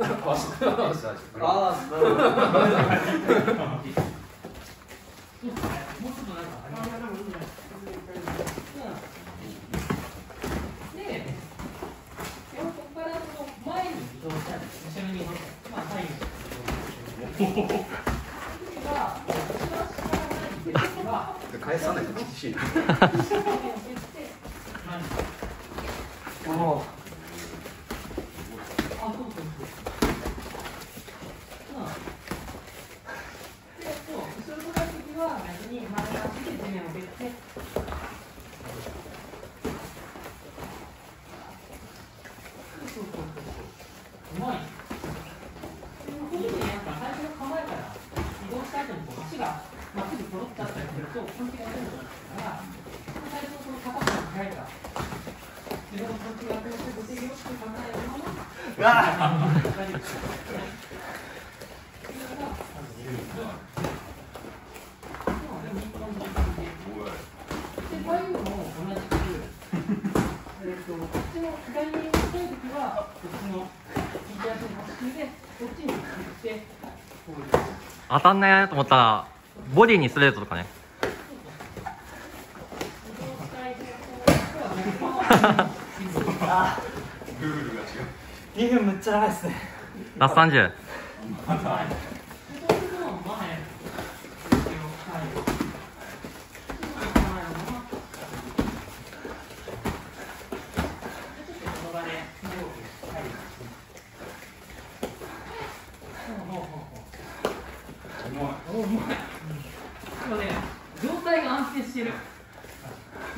ああ、なるほど。もうちょっとなんかありますで、でここからその前に移動したり、後ろに移動したり、まあ左右に移動したり。次は、一番下の前に出る時は、返さないと厳しいな後ろに受けて、前に。おあ、そうそうそう。まあ。で、そう、後ろとか時は逆に前の足で地面を蹴って。そうそうそうそう。うまい。でもこういうふうになんか最初の構えから移動した後にこう足がまっすぐ揃ってあったりすると関係が出るから、最初のその片方の速いから。自分の呼吸がこうして出てよって考えるまま。うわ大丈夫です。で、こういうのも同じく、えっと、こっちの左に行きたいときは、こっちの右足の足で、こっちに行って、こういう。当たんないなと思ったらボディにストレートとかねルールが違う2分むっちゃ長いですね。ラス30はい。でそうすると、前、後ろ、はい。前のまま。でちょっとその場で動きしたり。ほうほうほうほう。おうまい。今ね、状態が安定してる。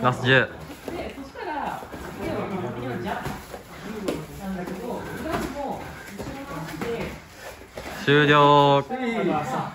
ラス10で、そしたら、手を今じゃ、なんだけど、裏も後ろの足で。終了さ